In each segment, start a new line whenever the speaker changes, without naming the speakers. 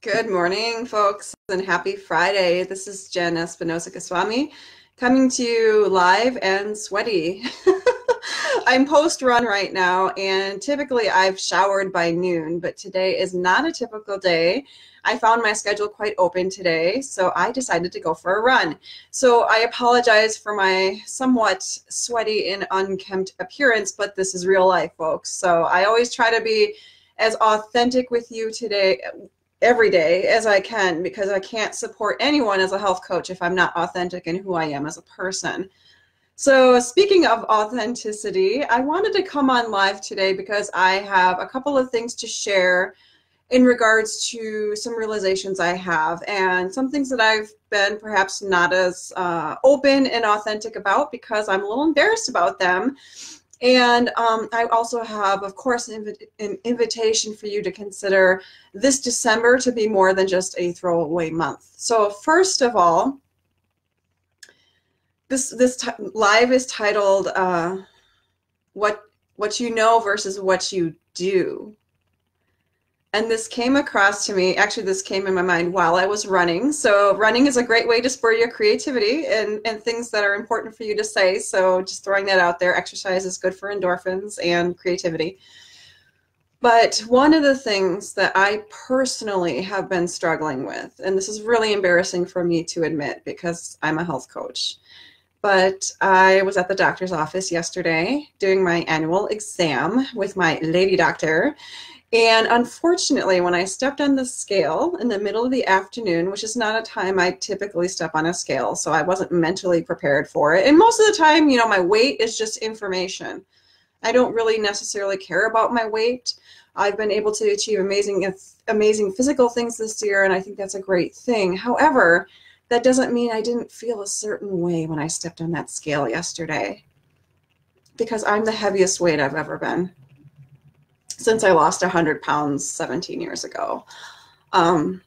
Good morning, folks, and happy Friday. This is Jenn Espinosa Goswami coming to you live and sweaty. I'm post run right now, and typically I've showered by noon, but today is not a typical day. I found my schedule quite open today, so I decided to go for a run. So I apologize for my somewhat sweaty and unkempt appearance, but this is real life, folks. So I always try to be as authentic with you today every day as I can because I can't support anyone as a health coach if I'm not authentic in who I am as a person. So, speaking of authenticity, I wanted to come on live today because I have a couple of things to share in regards to some realizations I have and some things that I've been perhaps not as uh, open and authentic about because I'm a little embarrassed about them. And um, I also have, of course, an, inv an, invitation for you to consider this December to be more than just a throwaway month. So first of all, this this live is titled uh, "What What You Know versus What You Do." And this came across to me actually this came in my mind while i was running. So running is a great way to spur your creativity and, and things that are important for you to say. So just throwing that out there exercise is good for endorphins and creativity. But one of the things that i personally have been struggling with and this is really embarrassing for me to admit because i'm a health coach but I was at the doctor's office yesterday doing my annual exam with my lady doctor, and unfortunately, when I stepped on the scale in the middle of the afternoon, which is not a time I typically step on a scale, so I wasn't mentally prepared for it. And most of the time, you know, my weight is just information. I don't really necessarily care about my weight. I've been able to achieve amazing, amazing physical things this year, and I think that's a great thing. However, that doesn't mean I didn't feel a certain way when I stepped on that scale yesterday because I'm the heaviest weight I've ever been since I lost 100 pounds 17 years ago. Um,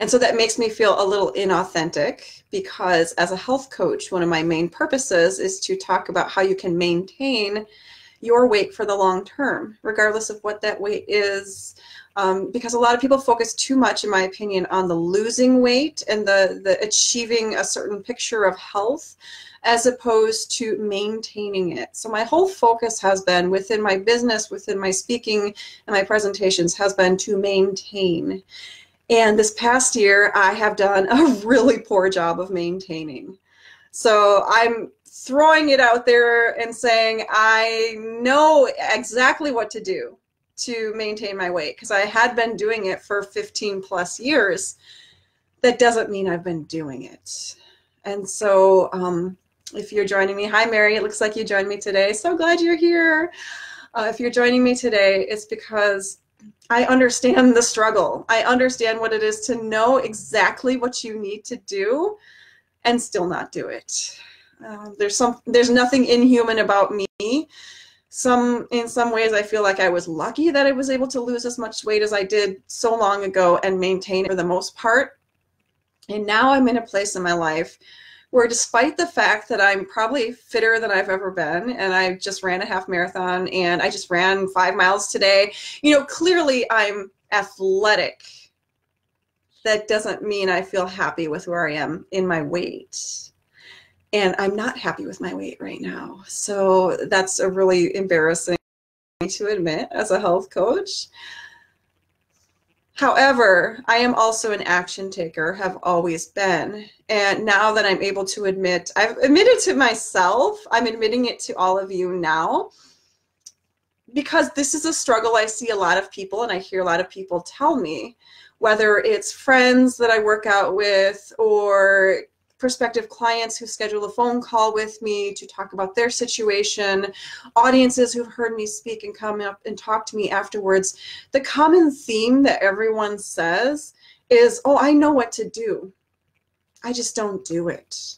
and so that makes me feel a little inauthentic because as a health coach, one of my main purposes is to talk about how you can maintain your weight for the long term, regardless of what that weight is. Um, because a lot of people focus too much, in my opinion, on the losing weight and the, the achieving a certain picture of health as opposed to maintaining it. So my whole focus has been within my business, within my speaking and my presentations has been to maintain. And this past year, I have done a really poor job of maintaining. So I'm throwing it out there and saying, I know exactly what to do to maintain my weight because I had been doing it for 15 plus years. That doesn't mean I've been doing it. And so um, if you're joining me, hi Mary, it looks like you joined me today. So glad you're here. Uh, if you're joining me today, it's because I understand the struggle. I understand what it is to know exactly what you need to do and still not do it. Uh, there's some there's nothing inhuman about me. Some in some ways I feel like I was lucky that I was able to lose as much weight as I did so long ago and maintain it for the most part. And now I'm in a place in my life where despite the fact that I'm probably fitter than I've ever been, and I just ran a half marathon and I just ran five miles today, you know, clearly I'm athletic. That doesn't mean I feel happy with where I am in my weight. And I'm not happy with my weight right now. So that's a really embarrassing to admit as a health coach. However, I am also an action taker, have always been. And now that I'm able to admit, I've admitted to myself, I'm admitting it to all of you now, because this is a struggle I see a lot of people and I hear a lot of people tell me, whether it's friends that I work out with or prospective clients who schedule a phone call with me to talk about their situation, audiences who've heard me speak and come up and talk to me afterwards, the common theme that everyone says is, oh, I know what to do. I just don't do it.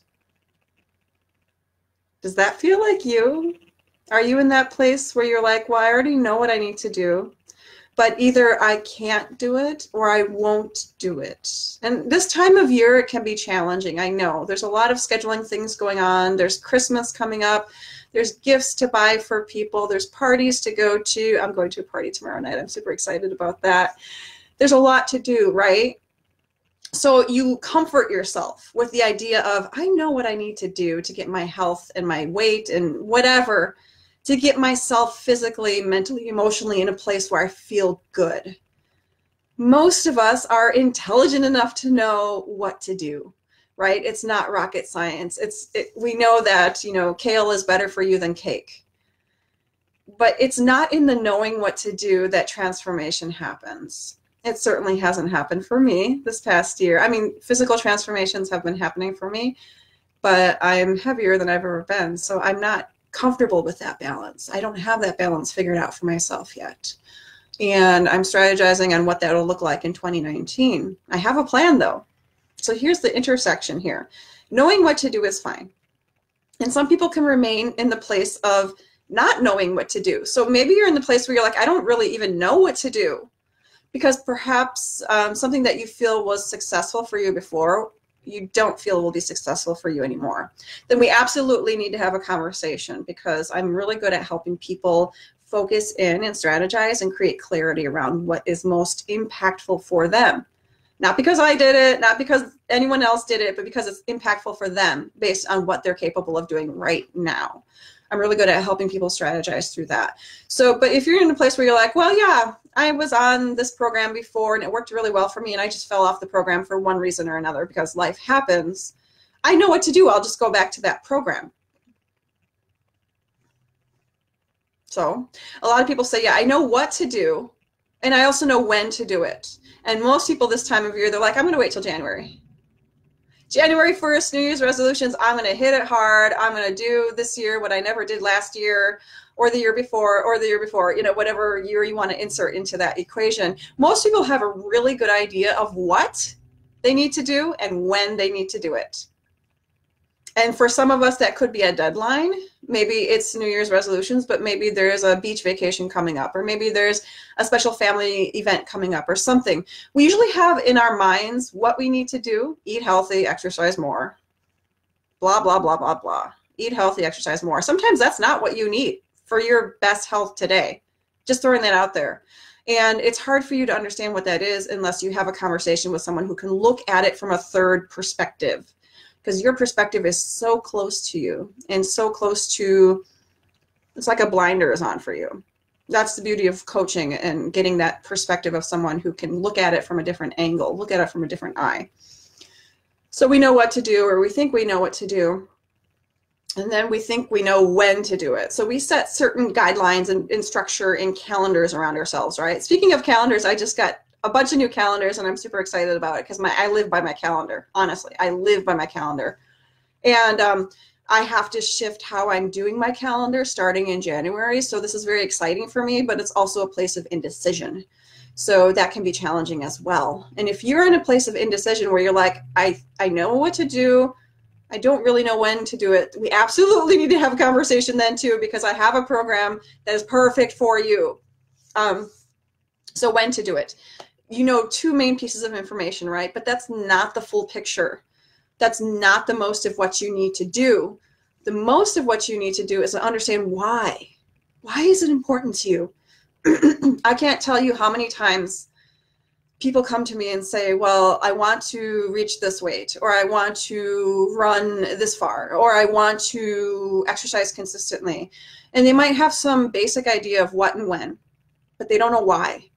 Does that feel like you? Are you in that place where you're like, well, I already know what I need to do? But either I can't do it or I won't do it. And this time of year, it can be challenging. I know there's a lot of scheduling things going on. There's Christmas coming up. There's gifts to buy for people. There's parties to go to. I'm going to a party tomorrow night. I'm super excited about that. There's a lot to do, right? So you comfort yourself with the idea of, I know what I need to do to get my health and my weight and whatever, to get myself physically, mentally, emotionally in a place where I feel good. Most of us are intelligent enough to know what to do right? It's not rocket science. It's it, we know that you know kale is better for you than cake, but it's not in the knowing what to do that transformation happens. It certainly hasn't happened for me this past year. I mean, physical transformations have been happening for me, but I'm heavier than I've ever been, so I'm not comfortable with that balance. I don't have that balance figured out for myself yet. And I'm strategizing on what that'll look like in 2019. I have a plan though. So here's the intersection here. Knowing what to do is fine. And some people can remain in the place of not knowing what to do. So maybe you're in the place where you're like, I don't really even know what to do. Because perhaps um, something that you feel was successful for you before, you don't feel will be successful for you anymore. Then we absolutely need to have a conversation because I'm really good at helping people focus in and strategize and create clarity around what is most impactful for them. Not because I did it, not because anyone else did it, but because it's impactful for them based on what they're capable of doing right now. I'm really good at helping people strategize through that. So, but if you're in a place where you're like, well, yeah, I was on this program before and it worked really well for me and I just fell off the program for one reason or another because life happens, I know what to do. I'll just go back to that program. So, a lot of people say, yeah, I know what to do and I also know when to do it. And most people this time of year, they're like, I'm going to wait till January. January 1st, New Year's resolutions, I'm going to hit it hard. I'm going to do this year what I never did last year or the year before or the year before, you know, whatever year you want to insert into that equation. Most people have a really good idea of what they need to do and when they need to do it. And for some of us, that could be a deadline. Maybe it's New Year's resolutions, but maybe there's a beach vacation coming up, or maybe there's a special family event coming up, or something. We usually have in our minds what we need to do eat healthy, exercise more, blah, blah, blah, blah, blah. Eat healthy, exercise more. Sometimes that's not what you need for your best health today. Just throwing that out there. And it's hard for you to understand what that is unless you have a conversation with someone who can look at it from a third perspective because your perspective is so close to you and so close to it's like a blinder is on for you. That's the beauty of coaching and getting that perspective of someone who can look at it from a different angle look at it from a different eye. So we know what to do or we think we know what to do and then we think we know when to do it. So we set certain guidelines and, and structure and calendars around ourselves right? Speaking of calendars i just got a bunch of new calendars and I'm super excited about it because my I live by my calendar. Honestly, I live by my calendar, and um, I have to shift how I'm doing my calendar starting in January. So this is very exciting for me, but it's also a place of indecision. So that can be challenging as well. And if you're in a place of indecision where you're like, I I know what to do. I don't really know when to do it. We absolutely need to have a conversation then too, because I have a program that is perfect for you. Um, so when to do it you know two main pieces of information, right? But that's not the full picture. That's not the most of what you need to do. The most of what you need to do is understand why. Why is it important to you? I can't tell you how many times people come to me and say, Well, I want to reach this weight, or I want to run this far, or I want to exercise consistently. And they might have some basic idea of what and when, but they don't know why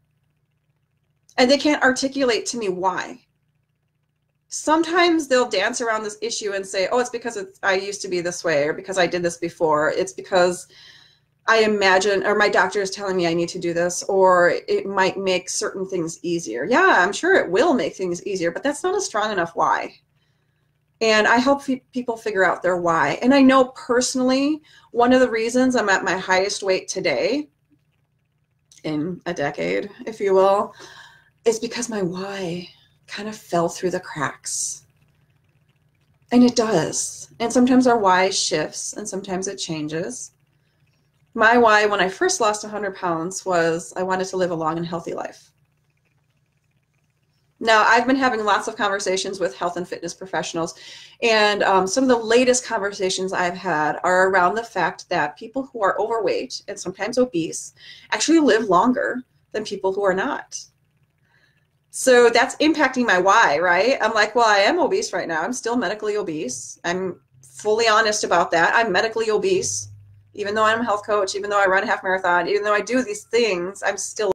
and they can't articulate to me why. Sometimes they'll dance around this issue and say, "Oh, it's because it's, I used to be this way, or because I did this before. It's because I imagine, or my doctor is telling me I need to do this, or it might make certain things easier." Yeah, I'm sure it will make things easier, but that's not a strong enough why. And I help people figure out their why. And I know personally, one of the reasons I'm at my highest weight today, in a decade, if you will, is because my why kind of fell through the cracks. And it does. And sometimes our why shifts and sometimes it changes. My why when I first lost 100 pounds was I wanted to live a long and healthy life. Now, I've been having lots of conversations with health and fitness professionals, and um, some of the latest conversations I've had are around the fact that people who are overweight and sometimes obese actually live longer than people who are not. So that's impacting my why, right? I'm like, well, I am obese right now. I'm still medically obese. I'm fully honest about that. I'm medically obese. Even though I'm a health coach, even though I run a half marathon, even though I do these things, I'm still